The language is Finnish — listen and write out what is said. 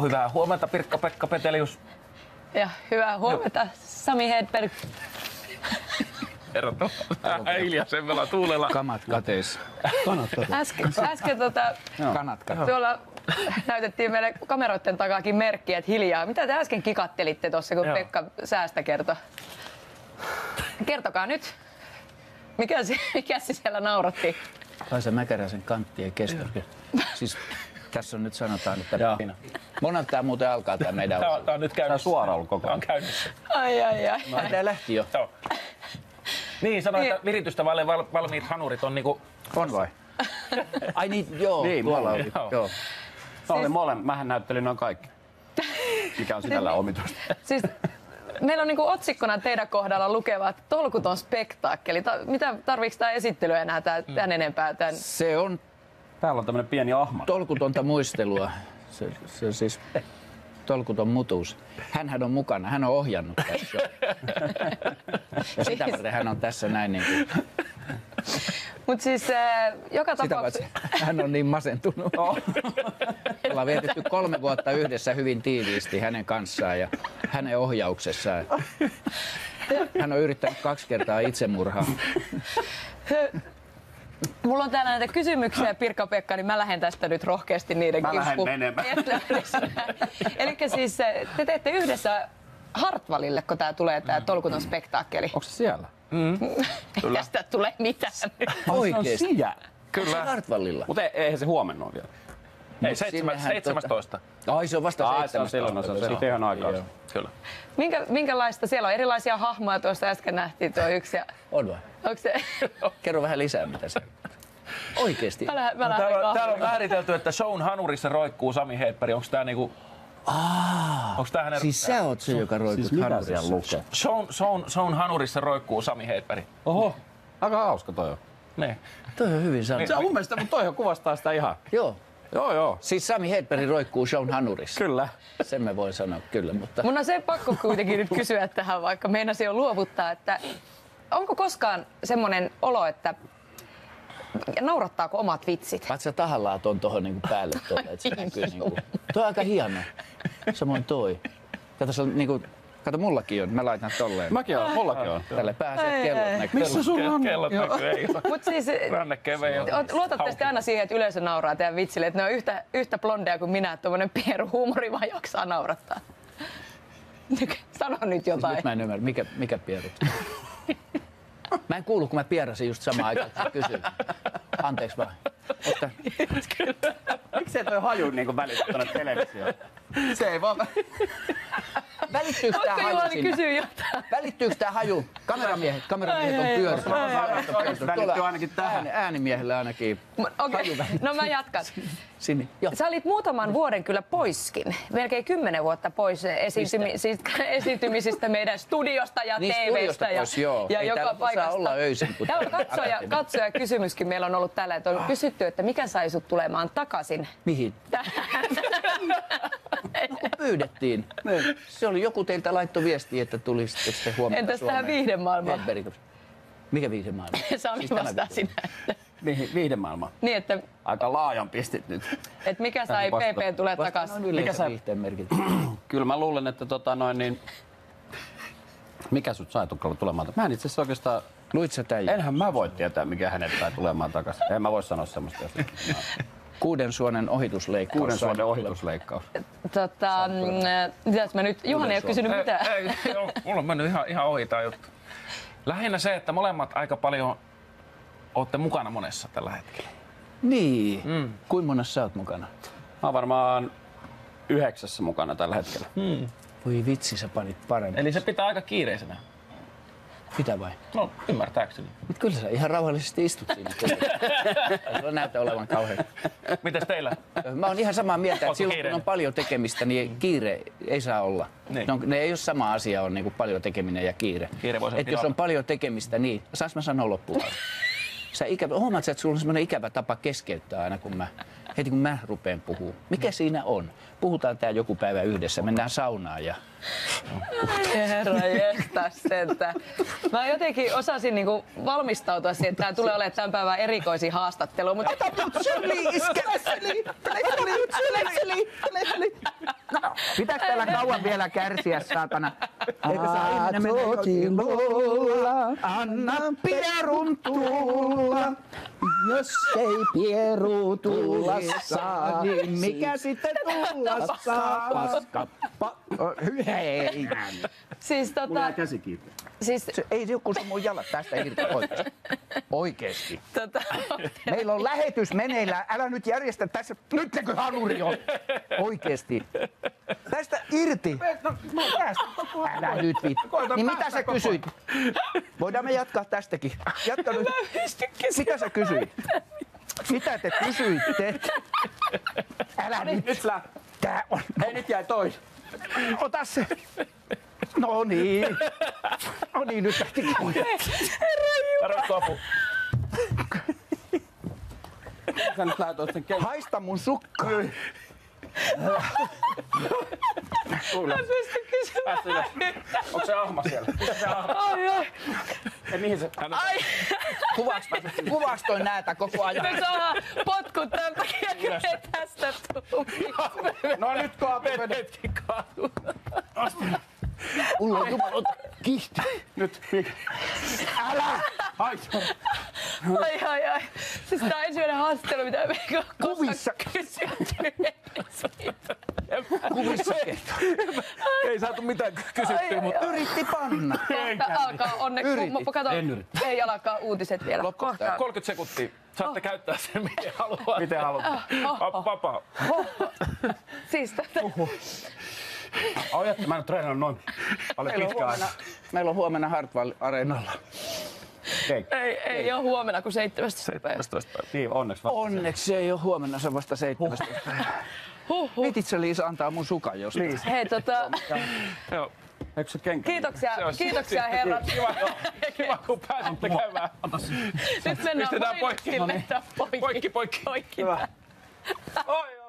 Hyvää huomenta Pirkka-Pekka Petelius. Ja hyvää huomenta Sami Hedberg. Herra vähän hiljaisemmalla tuulella. Kamat kateissa. Äsken, äsken tota, Kanat kateissa. tuolla näytettiin meille kameroiden takaakin merkkiä, että hiljaa. Mitä te äsken kikattelitte tuossa, kun Joo. Pekka säästä kertoi? Kertokaa nyt. Mikä, se, mikä se siellä nauratti? Kaisa Mäkäräisen kanttien keskellä. Siis tässä on nyt sanotaan, että Joo. Monelta tämä muuten alkaa tämä meidän Tää osa. on, tää on nyt käynnissä. suora ollut koko Tää on ajan. käynnissä. Ai, ai, ai. No, tämä lähti jo. Joo. Niin, sanoin, Niin. että viritystä vaille val- valmiit hanurit on niinku... On vai? Ai niin, joo, Niin, tuolla mulla- oli. joo. Joo. No, oli molemmat. Mähän näyttelin noin kaikki. Mikä on sinällä omituista. Siis meillä on niinku otsikkona teidän kohdalla lukeva tolkuton spektaakkeli. Ta- mitä tarviiko tämä esittely enää tää, tämän enempää? Tämän? Se on Täällä on tämmönen pieni ahma. tolkutonta muistelua. Se, se on siis tolkuton mutuus. Hänhän on mukana, hän on ohjannut tässä. Sitä varten hän on tässä näin niin kuin, Mutta siis äh, joka sitä tapauksessa... paitsi hän on niin masentunut. Ollaan vietetty kolme vuotta yhdessä hyvin tiiviisti hänen kanssaan ja hänen ohjauksessaan. Hän on yrittänyt kaksi kertaa itsemurhaa. Mulla on täällä näitä kysymyksiä, Pirkka-Pekka, niin mä lähden tästä nyt rohkeasti niiden Mä lähden kimppuun. menemään. Eli siis äh, te teette yhdessä Hartwallille, kun tää tulee tää tolkuton spektaakkeli. Onko se siellä? Eikä sitä tule mitään. Oikeesti. Kyllä. Hartwallilla. Mutta eihän se huomenna ole vielä. Ei, seitsemän, sinnehän 17. Ai se on vasta Ai, se on 17. silloin, no se on siitä ihan aikaa. Joo. Kyllä. Minkä, minkälaista? Siellä on erilaisia hahmoja, tuossa äsken nähtiin tuo yksi. Ja, On vai? onko se... Kerro vähän lisää, mitä se Oikeesti. Mä lähden, mä lähden Täällä, on- täällä on määritelty, että shown hanurissa roikkuu Sami Hedberg. Onko tää niinku... Onko tää hänen... Siis sä oot se, joka roikut Siis hanurissa. lukee? Shown, shown, shown hanurissa roikkuu Sami Hedberg. Oho, aika hauska toi on. Niin. Toi on hyvin sanottu. Se on mun mielestä, mutta toihan kuvastaa sitä ihan. Joo. Joo, joo. Siis Sami Hedberg roikkuu Sean Hanurissa. Kyllä. Sen mä voin sanoa kyllä, mutta Mun on se pakko kuitenkin nyt kysyä tähän, vaikka meinasin jo luovuttaa, että onko koskaan semmoinen olo, että naurattaako omat vitsit? paat sä tahallaan ton tohon niinku päälle tuolle, että se näkyy niinku. Toi on aika hieno. Samoin toi. Kato, se on niinku, kato mullakin on, mä laitan tolleen. Mäkin on, mullakin on. Tälle pääsee kellot näkyy. Missä sulla on? Kellot näkyy, ei ole. Mut siis, Ranne oot- luotatte sitten aina siihen, että yleisö nauraa teidän vitsille, että ne on yhtä, yhtä blondeja kuin minä, että tuommoinen pieru huumori vaan jaksaa naurattaa. Sano nyt jotain. Nyt mä en ymmärrä, mikä, mikä pierut? Mä en kuulu, kun mä pierasin just samaan aikaan, kun sä kysyit. Anteeksi vaan. Otta. Miksei toi haju välitä tonne televisioon? Se ei vaan... Välittyykö tää Koska haju Juhani sinne? kysyy jotain. Välittyykö tää haju? Kameramiehet, kameramiehet on ai. Välittyy ainakin tähän. Ääni, äänimiehellä ainakin. Välittyy. no mä jatkan. Sinne. Joo. Sä olit muutaman vuoden kyllä poiskin, melkein kymmenen vuotta pois esiintymi- siis esiintymisistä meidän studiosta ja Niin, TVstä. studiosta ja, pois, joo. ja Ei joka täällä saa paikasta. olla öisin, kun Täällä on katsoja, katsoja kysymyskin meillä on ollut tällä, että on kysytty, että mikä sai sut tulemaan takaisin. Mihin? Kun pyydettiin. Se oli joku teiltä laitto viesti, että tulisitte sitten huomenna Entäs tähän Suomeen. viihdemaailmaan? Hedberg. Mikä viihdemaailma? Sami Siis vastaa sinä. Viih- Viihdemaailma. Niin, että, Aika laajan pistit nyt. että mikä sai. PP tulee takaisin. Mikä sä- viihteen merkitys. Kyllä mä luulen, että tota noin niin... Mikä sut sai Tukkalla tulemaan? Mä en itse asiassa oikeastaan... Luit sä tämän? Enhän mä voi tietää, mikä hänet sai tulemaan takaisin. En mä voi sanoa semmoista. Jos... Kuuden suonen ohitusleikkaus. Kuuden tulla. ohitusleikkaus. Tota, mm, mitäs mä nyt, Juhani ei ole kysynyt mitään. Ei, ei, joo, mulla on mennyt ihan, ihan ohi tää juttu. Lähinnä se, että molemmat aika paljon olette mukana monessa tällä hetkellä. Niin. Mm. Kuinka monessa sä oot mukana? Mä oon varmaan yhdeksässä mukana tällä hetkellä. Voi vitsi, sä panit paremmin. Eli se pitää aika kiireisenä. Mitä vai? No, ymmärtääkseni. Mut kyllä sä ihan rauhallisesti istut siinä. Sulla näytä olevan kauhean. Mites teillä? Mä oon ihan samaa mieltä, että silloin kun on paljon tekemistä, niin kiire ei saa olla. Niin. Ne, on, ne ei ole sama asia, on niin kuin paljon tekeminen ja kiire. Kiire Et jos on paljon tekemistä, niin saas mä sanoa loppuun. Sä ikävä, huomaat että sulla on semmoinen ikävä tapa keskeyttää aina, kun mä, heti kun mä rupeen puhuu. Mikä siinä on? Puhutaan tää joku päivä yhdessä, mennään saunaan ja Herra jestas sentä. Mä jotenkin osasin niinku valmistautua siihen, että tämä tulee olemaan tämän päivän erikoisin haastattelu. Mutta Pitääkö täällä kauan vielä kärsiä, saatana? Mulla, anna pierun tulla. Jos ei pieru tulla saa, Niin mikä sitten tulla saa? Paska. Pa- hei. Siis tota, käsi kiinni. siis Se, ei se kun se mun jalat tästä irti oikeasti. Oikeesti. tota, Meillä on lähetys meneillään. Älä nyt järjestä tässä. Nyt näkö hanuri on. Oikeesti. Irti. Älä nyt vittu. Niin mitä sä kysyit? Voidaan me jatkaa tästäkin. Jatka nyt. Mitä sä kysyit? Mitä te kysyitte? Älä nyt. Nyt lä. Tää on. Hei, nyt jäi toi. Ota se. No niin. No niin, nyt lähti kiinni. Tarvitsetko apu? Sä nyt lähet sen. Haista mun sukka. pysty kysymään. Onko se ahma siellä? Missä se ahma? Ai, ai, Ei, mihin se? ai. Kuvaaks, kuvaaks toi näätä koko ajan? Me saadaan potkut tämän takia, kun ei tästä tuu. No nyt kaatu. Hetki kaadu. Mulla on jumalauta kihti. Nyt. Mikä? Älä! Haitoo. Ai, ai, ai. Siis tää on ensimmäinen haastattelu, mitä me ei ole Kuvissa. Kuvissa. Ei saatu mitään kysyttyä, mutta Yritti panna. Kohta alkaa onneksi. En yritä. ei alkaa uutiset vielä. Kohta. 30 sekuntia. Saatte käyttää sen miten haluaa. Miten haluat? Vapaa. Vapaa. Siis tätä. Ai, että mä en ole treenannut noin paljon Meillä on pitkään. meillä on huomenna Hartwall Areenalla. Keikka. Ei, ei ole huomenna kuin 17. päivä. 17 päivä. Niin, onneksi vasta. Onneksi se ei ole huomenna, se on vasta 17. päivä. Huhhuh. Viitit sä Liisa antaa mun sukan jostain? Hei, tota, Joo. Eikö se kenkä? kiitoksia, Se kiitoksia herrat. Kiva, kiva kun pääsitte käymään. Nyt mennään Pistetään poikki. poikki. Poikki, poikki. Poikki. Oi,